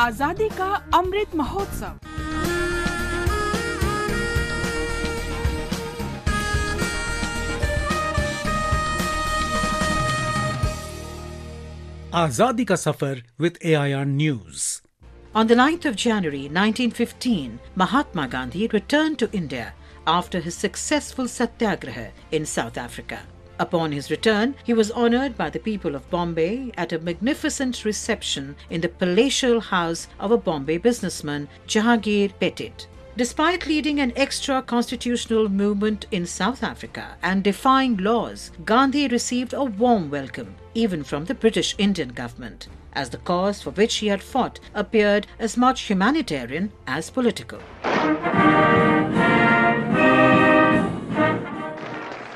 आज़ादी का Amrit Mahotsav Azadi Ka Safar with AIR News. On the 9th of January 1915, Mahatma Gandhi returned to India after his successful satyagraha in South Africa. Upon his return, he was honored by the people of Bombay at a magnificent reception in the palatial house of a Bombay businessman, Jehangir Petit. Despite leading an extra constitutional movement in South Africa and defying laws, Gandhi received a warm welcome even from the British Indian government, as the cause for which he had fought appeared as much humanitarian as political.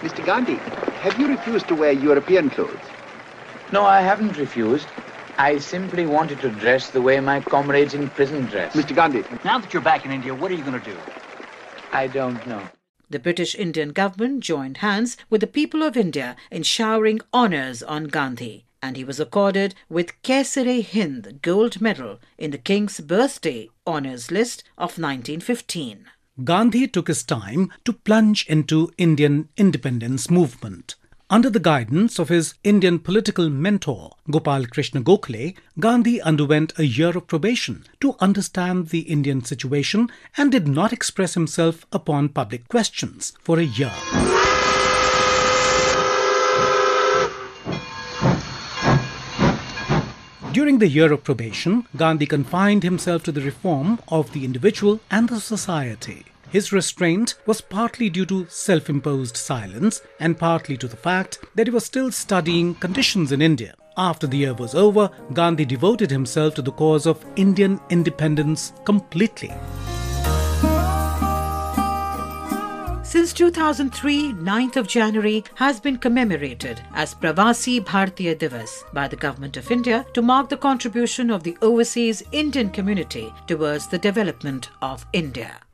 Mr. Gandhi, have you refused to wear European clothes? No, I haven't refused. I simply wanted to dress the way my comrades in prison dress. Mr. Gandhi, Now that you're back in India, what are you going to do? I don't know. The British Indian government joined hands with the people of India in showering honours on Gandhi, and he was accorded with Kaiser-i-Hind Gold Medal in the King's Birthday Honours List of 1915. Gandhi took his time to plunge into Indian independence movement. Under the guidance of his Indian political mentor Gopal Krishna Gokhale, Gandhi underwent a year of probation to understand the Indian situation and did not express himself upon public questions for a year. During the year of probation, Gandhi confined himself to the reform of the individual and the society. His restraint was partly due to self imposed silence and partly to the fact that he was still studying conditions in India. After the year was over, Gandhi devoted himself to the cause of Indian independence completely. Since 2003, 9th of January has been commemorated as Pravasi Bharatiya Divas by the Government of India to mark the contribution of the overseas Indian community towards the development of India.